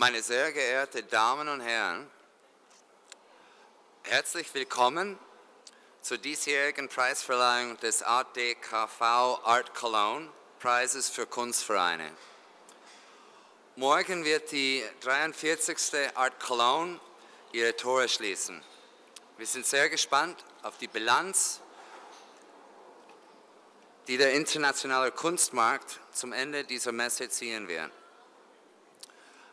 Meine sehr geehrten Damen und Herren, herzlich willkommen zur diesjährigen Preisverleihung des ADKV Art Cologne Preises für Kunstvereine. Morgen wird die 43. Art Cologne ihre Tore schließen. Wir sind sehr gespannt auf die Bilanz, die der internationale Kunstmarkt zum Ende dieser Messe ziehen wird.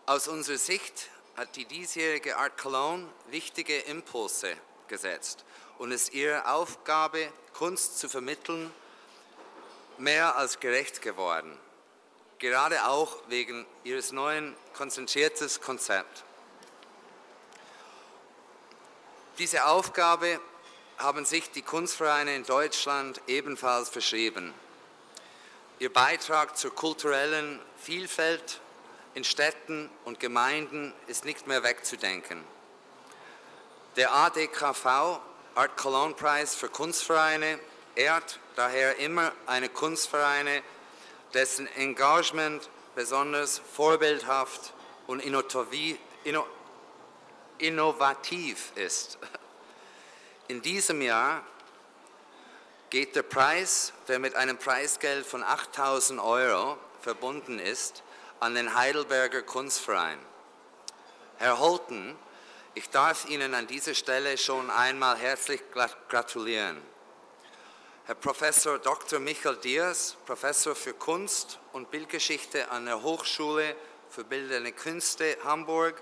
Aus unserer Sicht hat die diesjährige Art Cologne wichtige Impulse gesetzt und es ihre Aufgabe, Kunst zu vermitteln, mehr als gerecht geworden. Gerade auch wegen ihres neuen konzentriertes Konzepts. Diese Aufgabe haben sich die Kunstvereine in Deutschland ebenfalls verschrieben. Ihr Beitrag zur kulturellen Vielfalt in Städten und Gemeinden ist nicht mehr wegzudenken. Der ADKV Art Cologne Preis für Kunstvereine ehrt daher immer eine Kunstvereine, dessen Engagement besonders vorbildhaft und innovativ ist. In diesem Jahr geht der Preis, der mit einem Preisgeld von 8000 Euro verbunden ist, an den Heidelberger Kunstverein. Herr Holten, ich darf Ihnen an dieser Stelle schon einmal herzlich gratulieren. Herr Professor Dr. Michael Diaz, Professor für Kunst und Bildgeschichte an der Hochschule für Bildende Künste Hamburg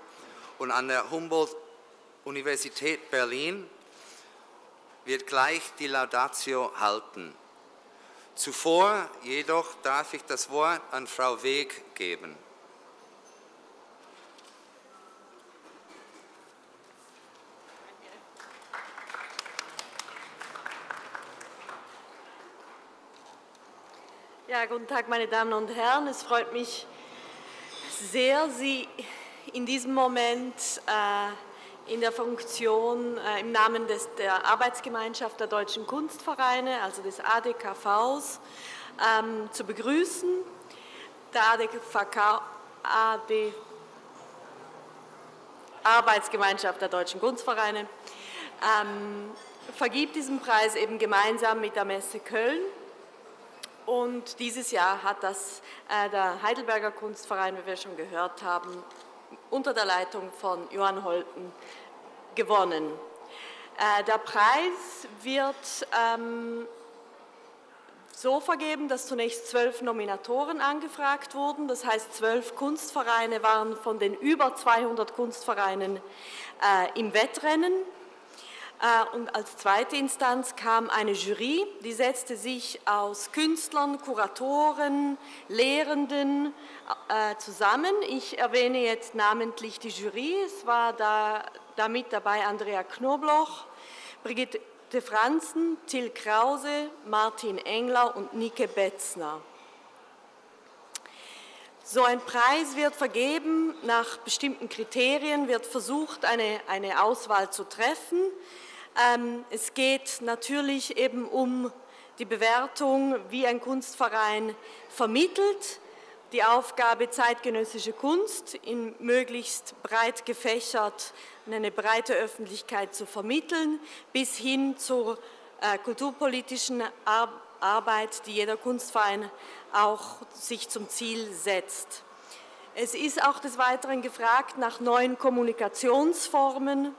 und an der Humboldt-Universität Berlin, wird gleich die Laudatio halten. Zuvor jedoch darf ich das Wort an Frau Weg geben. Ja, guten Tag, meine Damen und Herren. Es freut mich sehr, Sie in diesem Moment äh, in der Funktion äh, im Namen des, der Arbeitsgemeinschaft der Deutschen Kunstvereine, also des ADKVs, ähm, zu begrüßen. Der ADKV, AD, Arbeitsgemeinschaft der Deutschen Kunstvereine, ähm, vergibt diesen Preis eben gemeinsam mit der Messe Köln. Und dieses Jahr hat das äh, der Heidelberger Kunstverein, wie wir schon gehört haben, unter der Leitung von Johann Holten gewonnen. Äh, der Preis wird ähm, so vergeben, dass zunächst zwölf Nominatoren angefragt wurden. Das heißt, zwölf Kunstvereine waren von den über 200 Kunstvereinen äh, im Wettrennen. Äh, und als zweite Instanz kam eine Jury, die setzte sich aus Künstlern, Kuratoren, Lehrenden äh, zusammen. Ich erwähne jetzt namentlich die Jury. Es war da, da mit dabei Andrea Knobloch, Brigitte Franzen, Till Krause, Martin Engler und Nike Betzner. So ein Preis wird vergeben nach bestimmten Kriterien, wird versucht, eine, eine Auswahl zu treffen. Ähm, es geht natürlich eben um die Bewertung, wie ein Kunstverein vermittelt, die Aufgabe zeitgenössische Kunst in möglichst breit gefächert an eine breite Öffentlichkeit zu vermitteln, bis hin zur äh, kulturpolitischen Arbeit, die jeder Kunstverein auch sich zum Ziel setzt. Es ist auch des Weiteren gefragt nach neuen Kommunikationsformen,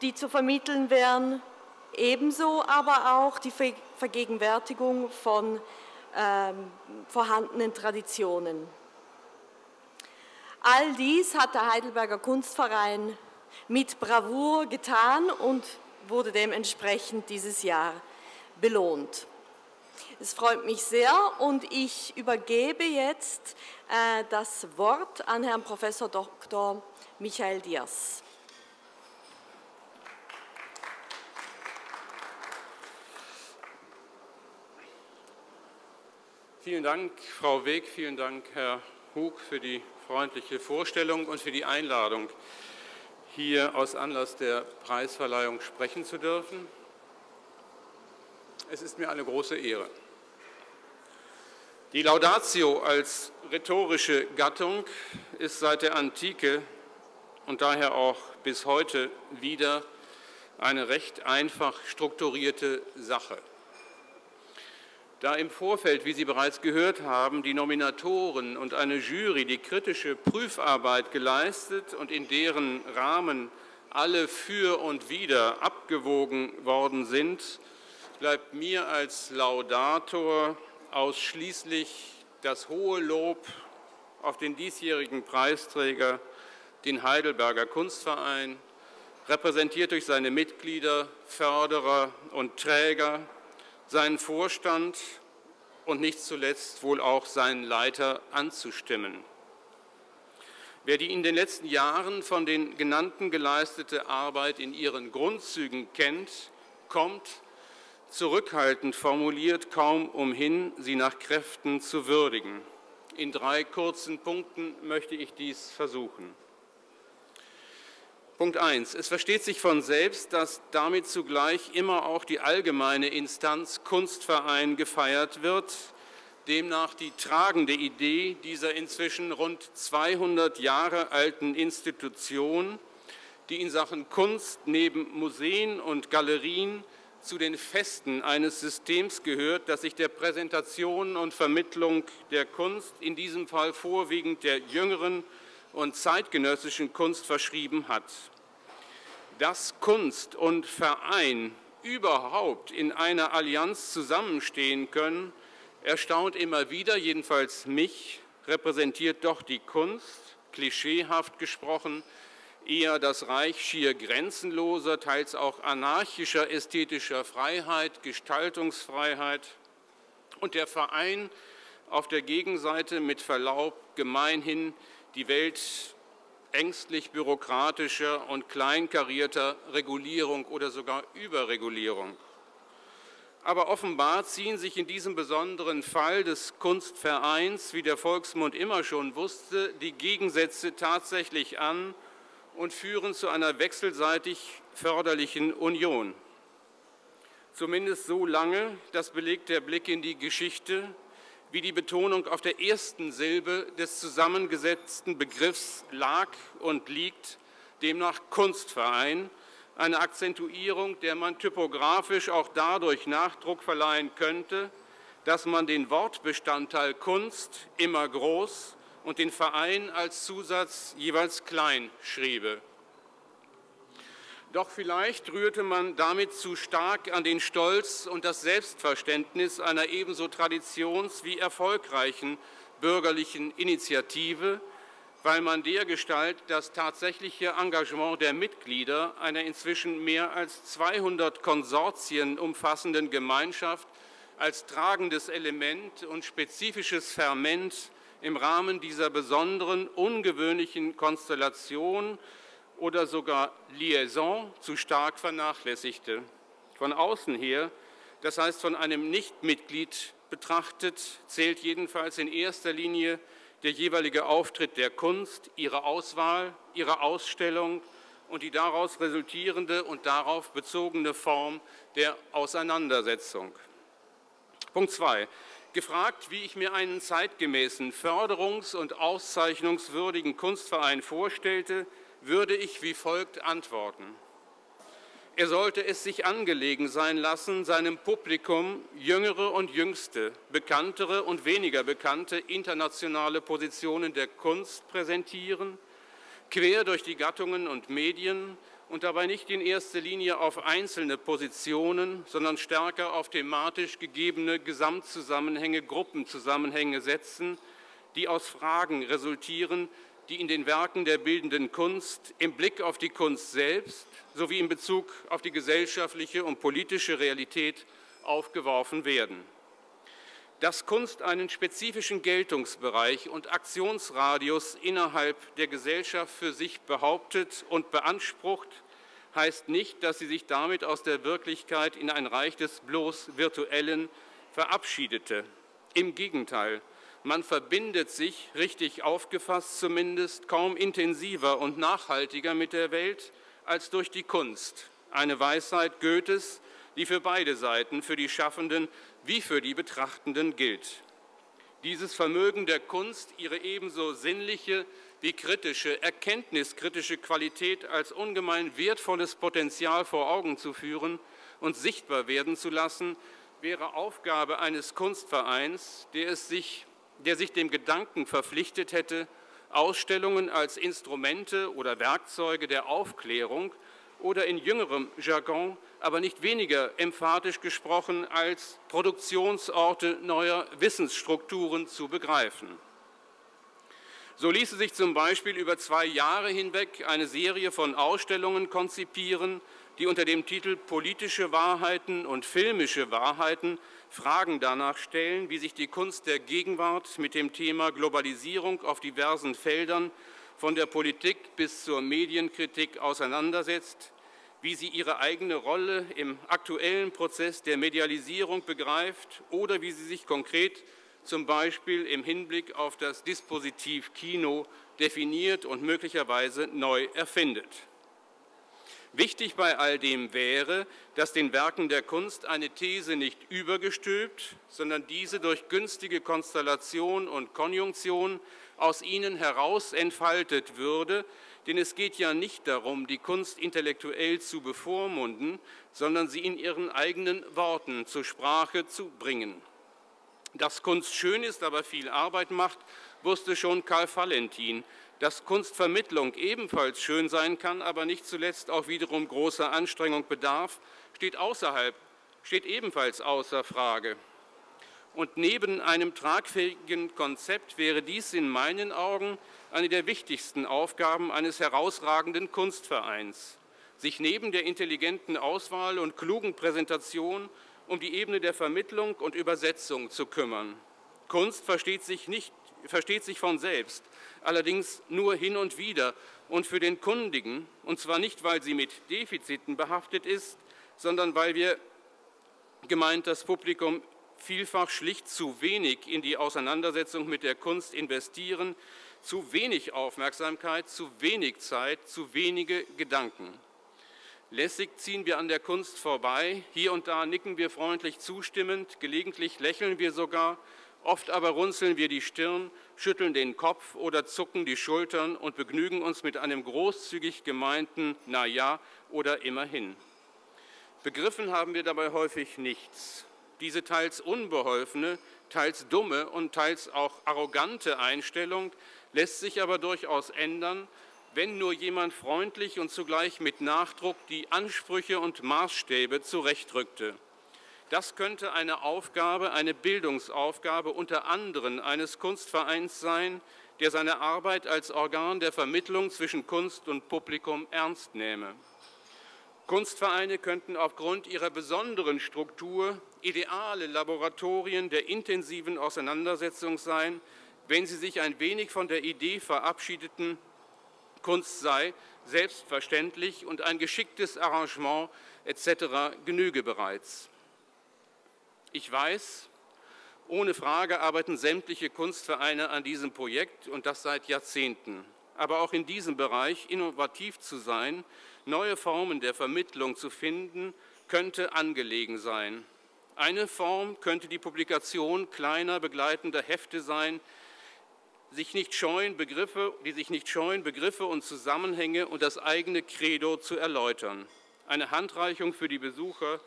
die zu vermitteln wären, ebenso aber auch die Vergegenwärtigung von ähm, vorhandenen Traditionen. All dies hat der Heidelberger Kunstverein mit Bravour getan und wurde dementsprechend dieses Jahr belohnt. Es freut mich sehr und ich übergebe jetzt äh, das Wort an Herrn Professor Dr. Michael Diaz. Vielen Dank, Frau Weg, vielen Dank, Herr Hug, für die freundliche Vorstellung und für die Einladung, hier aus Anlass der Preisverleihung sprechen zu dürfen. Es ist mir eine große Ehre. Die Laudatio als rhetorische Gattung ist seit der Antike und daher auch bis heute wieder eine recht einfach strukturierte Sache. Da im Vorfeld, wie Sie bereits gehört haben, die Nominatoren und eine Jury die kritische Prüfarbeit geleistet und in deren Rahmen alle für und wider abgewogen worden sind, bleibt mir als Laudator ausschließlich das hohe Lob auf den diesjährigen Preisträger, den Heidelberger Kunstverein, repräsentiert durch seine Mitglieder, Förderer und Träger, seinen Vorstand und nicht zuletzt wohl auch seinen Leiter anzustimmen. Wer die in den letzten Jahren von den genannten geleistete Arbeit in ihren Grundzügen kennt, kommt, zurückhaltend formuliert, kaum umhin, sie nach Kräften zu würdigen. In drei kurzen Punkten möchte ich dies versuchen. Punkt 1. Es versteht sich von selbst, dass damit zugleich immer auch die allgemeine Instanz Kunstverein gefeiert wird, demnach die tragende Idee dieser inzwischen rund 200 Jahre alten Institution, die in Sachen Kunst neben Museen und Galerien zu den Festen eines Systems gehört, das sich der Präsentation und Vermittlung der Kunst, in diesem Fall vorwiegend der jüngeren und zeitgenössischen Kunst verschrieben hat. Dass Kunst und Verein überhaupt in einer Allianz zusammenstehen können, erstaunt immer wieder, jedenfalls mich, repräsentiert doch die Kunst, klischeehaft gesprochen, eher das Reich schier grenzenloser, teils auch anarchischer ästhetischer Freiheit, Gestaltungsfreiheit. Und der Verein auf der Gegenseite mit Verlaub gemeinhin die Welt ängstlich bürokratischer und kleinkarierter Regulierung oder sogar Überregulierung. Aber offenbar ziehen sich in diesem besonderen Fall des Kunstvereins, wie der Volksmund immer schon wusste, die Gegensätze tatsächlich an und führen zu einer wechselseitig förderlichen Union. Zumindest so lange, das belegt der Blick in die Geschichte, wie die Betonung auf der ersten Silbe des zusammengesetzten Begriffs lag und liegt, demnach Kunstverein, eine Akzentuierung, der man typografisch auch dadurch Nachdruck verleihen könnte, dass man den Wortbestandteil Kunst immer groß und den Verein als Zusatz jeweils klein schriebe. Doch vielleicht rührte man damit zu stark an den Stolz und das Selbstverständnis einer ebenso traditions- wie erfolgreichen bürgerlichen Initiative, weil man dergestalt das tatsächliche Engagement der Mitglieder einer inzwischen mehr als 200 Konsortien umfassenden Gemeinschaft als tragendes Element und spezifisches Ferment im Rahmen dieser besonderen, ungewöhnlichen Konstellation oder sogar Liaison zu stark vernachlässigte. Von außen her, das heißt von einem Nichtmitglied betrachtet, zählt jedenfalls in erster Linie der jeweilige Auftritt der Kunst, ihre Auswahl, ihre Ausstellung und die daraus resultierende und darauf bezogene Form der Auseinandersetzung. Punkt 2. Gefragt, wie ich mir einen zeitgemäßen, förderungs- und auszeichnungswürdigen Kunstverein vorstellte, würde ich wie folgt antworten. Er sollte es sich angelegen sein lassen, seinem Publikum jüngere und jüngste, bekanntere und weniger bekannte internationale Positionen der Kunst präsentieren, quer durch die Gattungen und Medien und dabei nicht in erster Linie auf einzelne Positionen, sondern stärker auf thematisch gegebene Gesamtzusammenhänge, Gruppenzusammenhänge setzen, die aus Fragen resultieren, die in den Werken der bildenden Kunst im Blick auf die Kunst selbst sowie in Bezug auf die gesellschaftliche und politische Realität aufgeworfen werden. Dass Kunst einen spezifischen Geltungsbereich und Aktionsradius innerhalb der Gesellschaft für sich behauptet und beansprucht, heißt nicht, dass sie sich damit aus der Wirklichkeit in ein Reich des bloß Virtuellen verabschiedete. Im Gegenteil, man verbindet sich, richtig aufgefasst zumindest, kaum intensiver und nachhaltiger mit der Welt als durch die Kunst. Eine Weisheit Goethes, die für beide Seiten, für die Schaffenden wie für die Betrachtenden gilt. Dieses Vermögen der Kunst, ihre ebenso sinnliche wie kritische, erkenntniskritische Qualität als ungemein wertvolles Potenzial vor Augen zu führen und sichtbar werden zu lassen, wäre Aufgabe eines Kunstvereins, der, es sich, der sich dem Gedanken verpflichtet hätte, Ausstellungen als Instrumente oder Werkzeuge der Aufklärung oder in jüngerem Jargon, aber nicht weniger emphatisch gesprochen, als Produktionsorte neuer Wissensstrukturen zu begreifen. So ließe sich zum Beispiel über zwei Jahre hinweg eine Serie von Ausstellungen konzipieren, die unter dem Titel Politische Wahrheiten und filmische Wahrheiten Fragen danach stellen, wie sich die Kunst der Gegenwart mit dem Thema Globalisierung auf diversen Feldern von der Politik bis zur Medienkritik auseinandersetzt, wie sie ihre eigene Rolle im aktuellen Prozess der Medialisierung begreift oder wie sie sich konkret zum Beispiel im Hinblick auf das Dispositiv Kino definiert und möglicherweise neu erfindet. Wichtig bei all dem wäre, dass den Werken der Kunst eine These nicht übergestülpt, sondern diese durch günstige Konstellation und Konjunktion aus ihnen heraus entfaltet würde, denn es geht ja nicht darum, die Kunst intellektuell zu bevormunden, sondern sie in ihren eigenen Worten zur Sprache zu bringen. Dass Kunst schön ist, aber viel Arbeit macht, wusste schon Karl Valentin. Dass Kunstvermittlung ebenfalls schön sein kann, aber nicht zuletzt auch wiederum großer Anstrengung bedarf, steht außerhalb, steht ebenfalls außer Frage. Und neben einem tragfähigen Konzept wäre dies in meinen Augen eine der wichtigsten Aufgaben eines herausragenden Kunstvereins, sich neben der intelligenten Auswahl und klugen Präsentation um die Ebene der Vermittlung und Übersetzung zu kümmern. Kunst versteht sich, nicht, versteht sich von selbst, allerdings nur hin und wieder und für den Kundigen, und zwar nicht, weil sie mit Defiziten behaftet ist, sondern weil wir gemeint das Publikum vielfach schlicht zu wenig in die Auseinandersetzung mit der Kunst investieren, zu wenig Aufmerksamkeit, zu wenig Zeit, zu wenige Gedanken. Lässig ziehen wir an der Kunst vorbei, hier und da nicken wir freundlich zustimmend, gelegentlich lächeln wir sogar, oft aber runzeln wir die Stirn, schütteln den Kopf oder zucken die Schultern und begnügen uns mit einem großzügig gemeinten Na ja oder immerhin. Begriffen haben wir dabei häufig nichts. Diese teils unbeholfene, teils dumme und teils auch arrogante Einstellung lässt sich aber durchaus ändern, wenn nur jemand freundlich und zugleich mit Nachdruck die Ansprüche und Maßstäbe zurechtrückte. Das könnte eine Aufgabe, eine Bildungsaufgabe unter anderem eines Kunstvereins sein, der seine Arbeit als Organ der Vermittlung zwischen Kunst und Publikum ernst nehme. Kunstvereine könnten aufgrund ihrer besonderen Struktur ideale Laboratorien der intensiven Auseinandersetzung sein, wenn sie sich ein wenig von der Idee verabschiedeten, Kunst sei selbstverständlich und ein geschicktes Arrangement etc. genüge bereits. Ich weiß, ohne Frage arbeiten sämtliche Kunstvereine an diesem Projekt und das seit Jahrzehnten. Aber auch in diesem Bereich innovativ zu sein, neue Formen der Vermittlung zu finden, könnte angelegen sein. Eine Form könnte die Publikation kleiner begleitender Hefte sein, sich nicht scheuen, Begriffe, die sich nicht scheuen, Begriffe und Zusammenhänge und das eigene Credo zu erläutern. Eine Handreichung für die Besucher,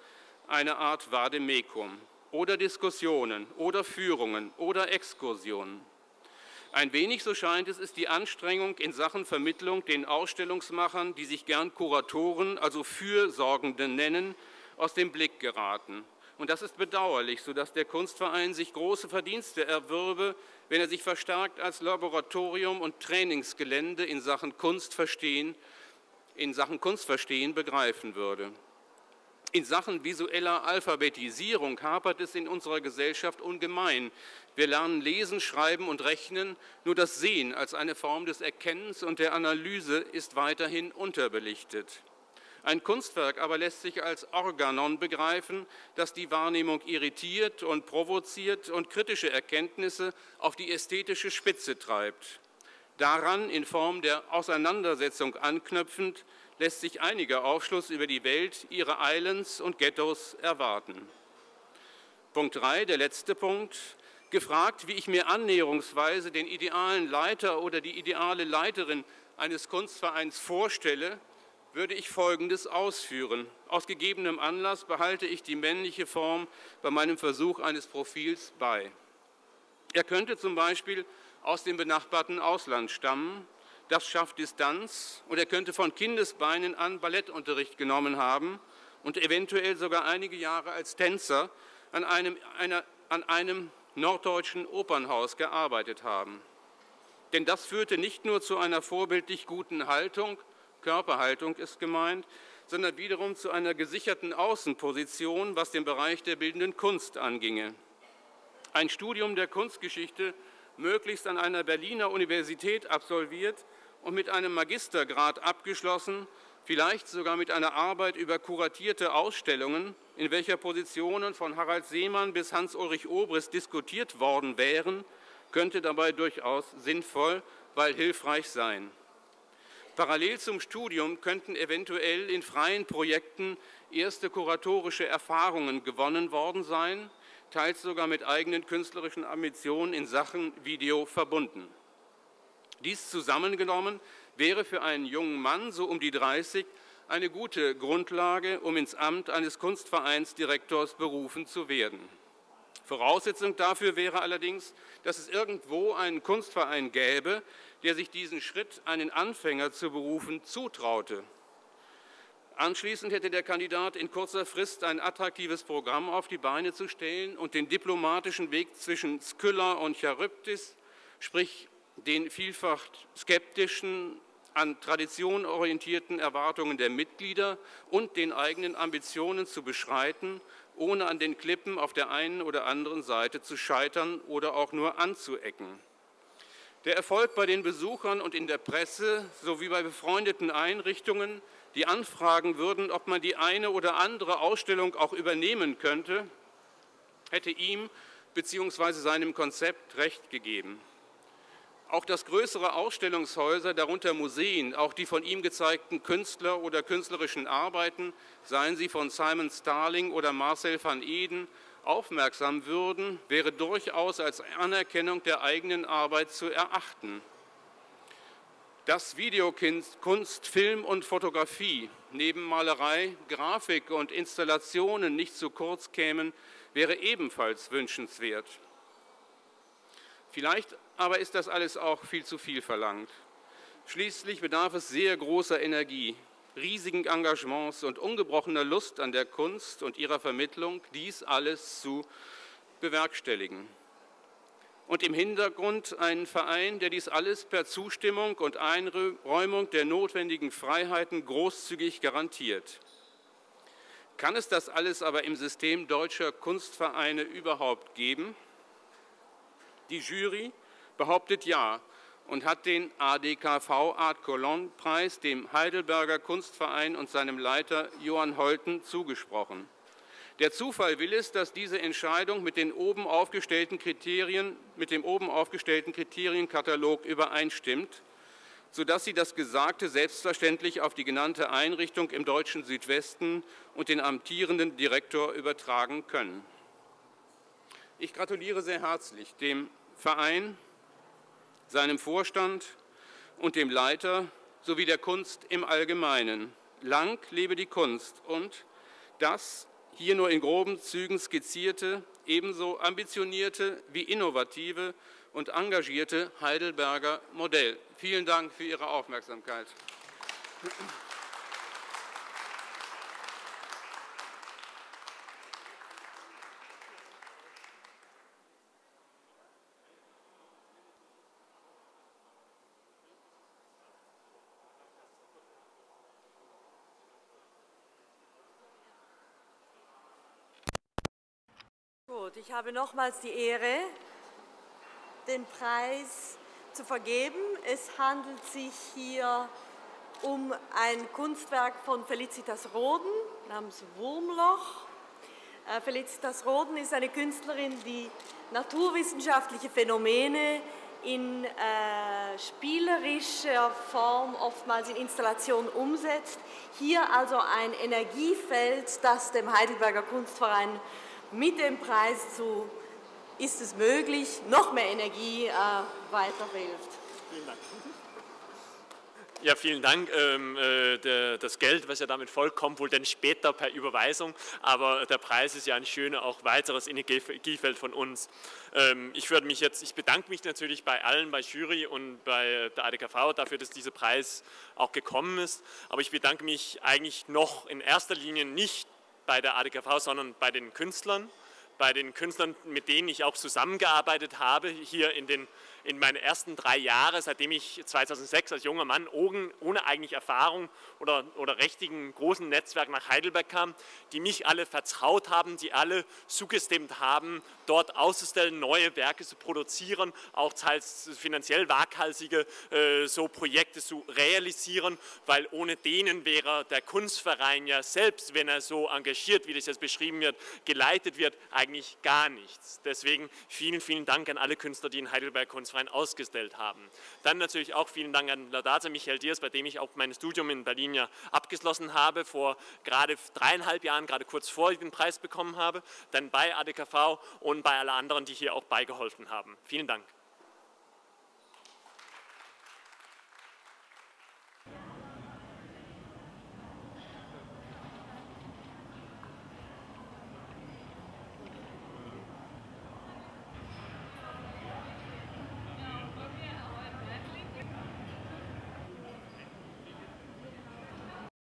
eine Art Vademecum oder Diskussionen oder Führungen oder Exkursionen. Ein wenig, so scheint es, ist die Anstrengung in Sachen Vermittlung den Ausstellungsmachern, die sich gern Kuratoren, also Fürsorgende nennen, aus dem Blick geraten. Und das ist bedauerlich, sodass der Kunstverein sich große Verdienste erwürbe, wenn er sich verstärkt als Laboratorium und Trainingsgelände in Sachen Kunstverstehen, in Sachen Kunstverstehen begreifen würde. In Sachen visueller Alphabetisierung hapert es in unserer Gesellschaft ungemein. Wir lernen lesen, schreiben und rechnen, nur das Sehen als eine Form des Erkennens und der Analyse ist weiterhin unterbelichtet. Ein Kunstwerk aber lässt sich als Organon begreifen, das die Wahrnehmung irritiert und provoziert und kritische Erkenntnisse auf die ästhetische Spitze treibt. Daran in Form der Auseinandersetzung anknüpfend lässt sich einiger Aufschluss über die Welt, ihre Islands und Ghettos erwarten. Punkt 3, der letzte Punkt. Gefragt, wie ich mir annäherungsweise den idealen Leiter oder die ideale Leiterin eines Kunstvereins vorstelle, würde ich Folgendes ausführen. Aus gegebenem Anlass behalte ich die männliche Form bei meinem Versuch eines Profils bei. Er könnte zum Beispiel aus dem benachbarten Ausland stammen, das schafft Distanz, und er könnte von Kindesbeinen an Ballettunterricht genommen haben und eventuell sogar einige Jahre als Tänzer an einem, einer, an einem norddeutschen Opernhaus gearbeitet haben. Denn das führte nicht nur zu einer vorbildlich guten Haltung, Körperhaltung ist gemeint, sondern wiederum zu einer gesicherten Außenposition, was den Bereich der bildenden Kunst anginge. Ein Studium der Kunstgeschichte möglichst an einer Berliner Universität absolviert und mit einem Magistergrad abgeschlossen, vielleicht sogar mit einer Arbeit über kuratierte Ausstellungen, in welcher Positionen von Harald Seemann bis Hans-Ulrich Obrist diskutiert worden wären, könnte dabei durchaus sinnvoll, weil hilfreich sein. Parallel zum Studium könnten eventuell in freien Projekten erste kuratorische Erfahrungen gewonnen worden sein, teils sogar mit eigenen künstlerischen Ambitionen in Sachen Video verbunden. Dies zusammengenommen wäre für einen jungen Mann, so um die 30, eine gute Grundlage, um ins Amt eines Kunstvereinsdirektors berufen zu werden. Voraussetzung dafür wäre allerdings, dass es irgendwo einen Kunstverein gäbe, der sich diesen Schritt, einen Anfänger zu berufen, zutraute. Anschließend hätte der Kandidat in kurzer Frist ein attraktives Programm auf die Beine zu stellen und den diplomatischen Weg zwischen Skylla und Charybdis, sprich den vielfach skeptischen, an Tradition orientierten Erwartungen der Mitglieder und den eigenen Ambitionen zu beschreiten, ohne an den Klippen auf der einen oder anderen Seite zu scheitern oder auch nur anzuecken. Der Erfolg bei den Besuchern und in der Presse sowie bei befreundeten Einrichtungen, die anfragen würden, ob man die eine oder andere Ausstellung auch übernehmen könnte, hätte ihm bzw. seinem Konzept recht gegeben. Auch dass größere Ausstellungshäuser, darunter Museen, auch die von ihm gezeigten Künstler oder künstlerischen Arbeiten, seien sie von Simon Starling oder Marcel van Eden, aufmerksam würden, wäre durchaus als Anerkennung der eigenen Arbeit zu erachten. Dass Videokunst, Film und Fotografie neben Malerei, Grafik und Installationen nicht zu kurz kämen, wäre ebenfalls wünschenswert. Vielleicht aber ist das alles auch viel zu viel verlangt. Schließlich bedarf es sehr großer Energie, riesigen Engagements und ungebrochener Lust an der Kunst und ihrer Vermittlung, dies alles zu bewerkstelligen. Und im Hintergrund einen Verein, der dies alles per Zustimmung und Einräumung der notwendigen Freiheiten großzügig garantiert. Kann es das alles aber im System deutscher Kunstvereine überhaupt geben? Die Jury behauptet ja, und hat den ADKV Art Cologne Preis dem Heidelberger Kunstverein und seinem Leiter Johann Holten zugesprochen. Der Zufall will es, dass diese Entscheidung mit, den oben aufgestellten Kriterien, mit dem oben aufgestellten Kriterienkatalog übereinstimmt, sodass Sie das Gesagte selbstverständlich auf die genannte Einrichtung im deutschen Südwesten und den amtierenden Direktor übertragen können. Ich gratuliere sehr herzlich dem Verein, seinem Vorstand und dem Leiter sowie der Kunst im Allgemeinen. Lang lebe die Kunst und das hier nur in groben Zügen skizzierte, ebenso ambitionierte wie innovative und engagierte Heidelberger Modell. Vielen Dank für Ihre Aufmerksamkeit. Gut, ich habe nochmals die Ehre, den Preis zu vergeben. Es handelt sich hier um ein Kunstwerk von Felicitas Roden namens Wurmloch. Äh, Felicitas Roden ist eine Künstlerin, die naturwissenschaftliche Phänomene in äh, spielerischer Form, oftmals in Installationen umsetzt. Hier also ein Energiefeld, das dem Heidelberger Kunstverein mit dem Preis zu ist es möglich, noch mehr Energie äh, weiterhilft. Vielen Dank. Ja, vielen Dank. Ähm, äh, das Geld, was ja damit folgt, kommt wohl dann später per Überweisung, aber der Preis ist ja ein schöner, auch weiteres Energiefeld von uns. Ähm, ich würde mich jetzt, ich bedanke mich natürlich bei allen, bei Jury und bei der ADKV dafür, dass dieser Preis auch gekommen ist, aber ich bedanke mich eigentlich noch in erster Linie nicht bei der ADKV, sondern bei den Künstlern, bei den Künstlern, mit denen ich auch zusammengearbeitet habe, hier in den in meinen ersten drei Jahren, seitdem ich 2006 als junger Mann ohne eigentlich Erfahrung oder, oder richtigen großen Netzwerk nach Heidelberg kam, die mich alle vertraut haben, die alle zugestimmt haben, dort auszustellen, neue Werke zu produzieren, auch teils finanziell waghalsige äh, so Projekte zu realisieren, weil ohne denen wäre der Kunstverein ja selbst, wenn er so engagiert, wie das jetzt beschrieben wird, geleitet wird, eigentlich gar nichts. Deswegen vielen, vielen Dank an alle Künstler, die in Heidelberg Kunst Verein ausgestellt haben. Dann natürlich auch vielen Dank an Laudate Michael Diers, bei dem ich auch mein Studium in Berlin ja abgeschlossen habe, vor gerade dreieinhalb Jahren, gerade kurz vor ich den Preis bekommen habe. Dann bei ADKV und bei allen anderen, die hier auch beigeholfen haben. Vielen Dank.